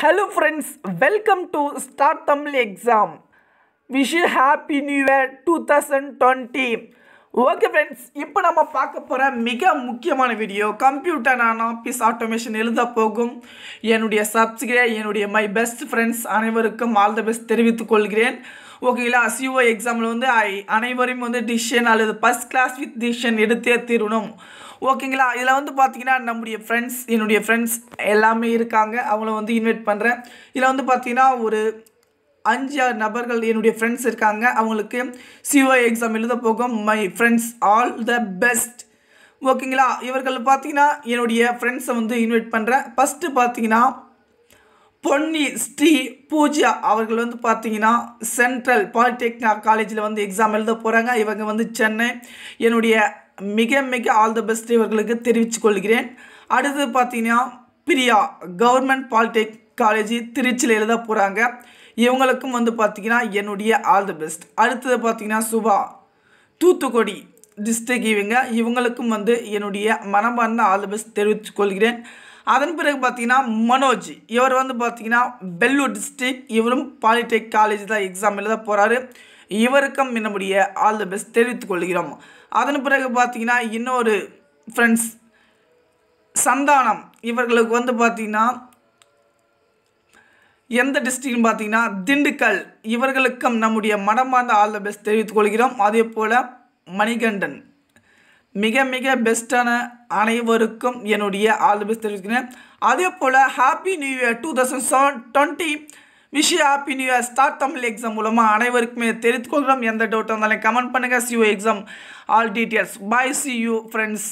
Hello friends, welcome to Start Tamil Exam. Wish you Happy New Year 2020. Okay friends இப்போ நம்ம பார்க்க போகிற மிக முக்கியமான வீடியோ கம்ப்யூட்டர் நான் ஆஃபீஸ் ஆட்டோமேஷன் எழுத போகும். என்னுடைய சப்ஸ்கிரைப் என்னுடைய மை பெஸ்ட் ஃப்ரெண்ட்ஸ் அனைவருக்கும் ஆல் த பெஸ்ட் தெரிவித்துக் கொள்கிறேன். ஓகேங்களா சிஓ எக்ஸாமில் வந்து ஐ அனைவரையும் வந்து டிசிஷன் அல்லது ஃபஸ்ட் கிளாஸ் வித் டிசிஷன் எடுத்தே தீரணும். ஓகேங்களா இதில் வந்து பார்த்தீங்கன்னா நம்முடைய ஃப்ரெண்ட்ஸ் என்னுடைய ஃப்ரெண்ட்ஸ் எல்லாமே இருக்காங்க. அவங்கள வந்து இன்வைட் பண்ணுறேன் இதில் வந்து பார்த்தீங்கன்னா ஒரு அஞ்சு ஆறு நபர்கள் என்னுடைய ஃப்ரெண்ட்ஸ் இருக்காங்க. அவங்களுக்கு சிஓ எக்ஸாம் எழுத போகும். My friends all the best ஓகேங்களா இவர்கள் பார்த்தீங்கன்னா என்னுடைய ஃப்ரெண்ட்ஸை வந்து இன்வைட் பண்ணுறேன் ஃபஸ்ட்டு பார்த்தீங்கன்னா பொன்னி ஸ்ரீ பூஜா அவர்கள் வந்து பார்த்தீங்கன்னா சென்ட்ரல் பாலிடெக்னிக் காலேஜில் வந்து எக்ஸாம் எழுத போகிறாங்க இவங்க வந்து சென்னை. என்னுடைய மிக மிக ஆல் த பெஸ்ட் இவர்களுக்கு தெரிவித்து கொள்கிறேன். அடுத்து பார்த்தீங்கன்னா பிரியா கவர்மெண்ட் பாலிடெக் காலேஜ் திருச்சியில் எழுத போகிறாங்க இவங்களுக்கும் வந்து பார்த்திங்கன்னா என்னுடைய ஆல் தி பெஸ்ட் அடுத்தது பார்த்திங்கன்னா சுபா. தூத்துக்குடி டிஸ்ட்ரிக் இவங்க. இவங்களுக்கும் வந்து என்னுடைய மனமார்ந்த ஆல் தி பெஸ்ட் தெரிவித்துக் கொள்கிறேன். அதன் பிறகு பார்த்தீங்கன்னா மனோஜ். இவர் வந்து பார்த்தீங்கன்னா வெல்லூர் டிஸ்ட்ரிக் இவரும் பாலிடெக் காலேஜ் தான் எக்ஸாம் எழுத போகிறாரு இவருக்கும் நம்முடைய ஆல் தி பெஸ்ட் தெரிவித்துக் கொள்கிறோம். அதன் பிறகு பார்த்தீங்கன்னா இன்னொரு ஃப்ரெண்ட்ஸ் சந்தானம். இவர்களுக்கு வந்து பார்த்தீங்கன்னா எந்த டிஸ்ட்ரிக்ட்னு பார்த்தீங்கன்னா திண்டுக்கல். இவர்களுக்கும் நம்முடைய மனமார்ந்த ஆல் த பெஸ்ட் தெரிவித்துக் கொள்கிறோம். அதே போல் மணிகண்டன். மிக மிக பெஸ்ட்டான அனைவருக்கும் என்னுடைய ஆல் தி பெஸ்ட் தெரிவிக்கிறேன் அதே போல் happy new year two thousand seven twenty wish happy new year start Tamil exam மூலமாக அனைவருக்குமே தெரிவித்துக் கொள்கிறோம். எந்த டவுட் இருந்தாலும் கமெண்ட் பண்ணுங்கள் see you exam all details bye see you friends